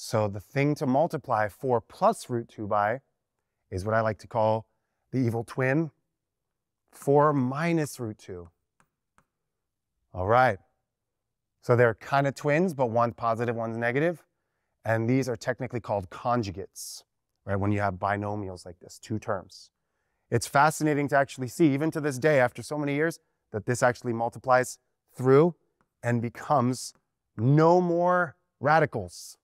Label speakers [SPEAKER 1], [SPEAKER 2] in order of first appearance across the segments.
[SPEAKER 1] So the thing to multiply 4 plus root 2 by is what I like to call the evil twin, 4 minus root 2. All right. So they're kind of twins, but one's positive, one's negative. And these are technically called conjugates, right? When you have binomials like this, two terms. It's fascinating to actually see, even to this day, after so many years, that this actually multiplies through and becomes no more radicals.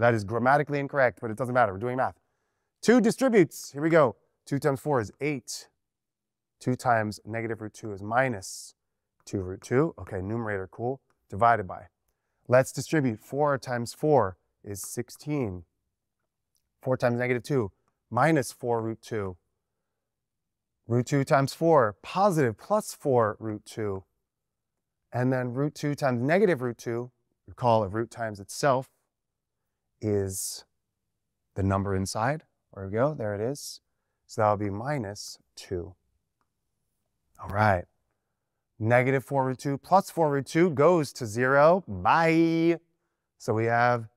[SPEAKER 1] That is grammatically incorrect, but it doesn't matter. We're doing math. 2 distributes. Here we go. 2 times 4 is 8. 2 times negative root 2 is minus 2 root 2. Okay, numerator, cool. Divided by. Let's distribute. 4 times 4 is 16. 4 times negative 2 minus 4 root 2. Root 2 times 4, positive plus 4 root 2. And then root 2 times negative root 2, recall a root times itself, is the number inside. There we go, there it is. So that would be minus 2. All right. Negative 4 root 2 plus 4 root 2 goes to 0. Bye. So we have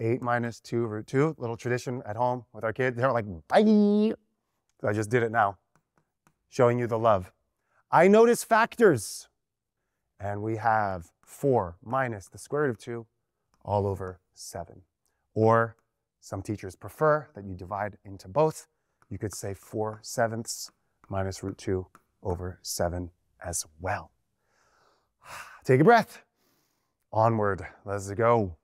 [SPEAKER 1] 8 minus 2 root 2. Little tradition at home with our kids. They're like, bye. I just did it now, showing you the love. I notice factors. And we have 4 minus the square root of 2 all over 7. Or some teachers prefer that you divide into both. You could say 4 sevenths minus root 2 over 7 as well. Take a breath. Onward. Let's go.